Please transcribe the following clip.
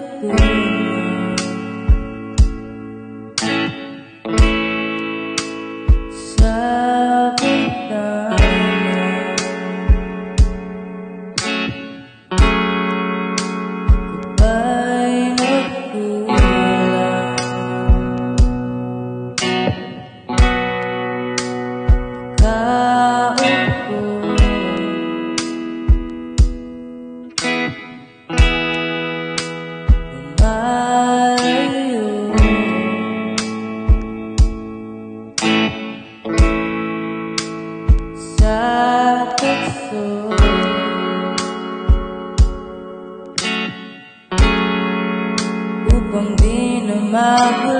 kedua Upang magulo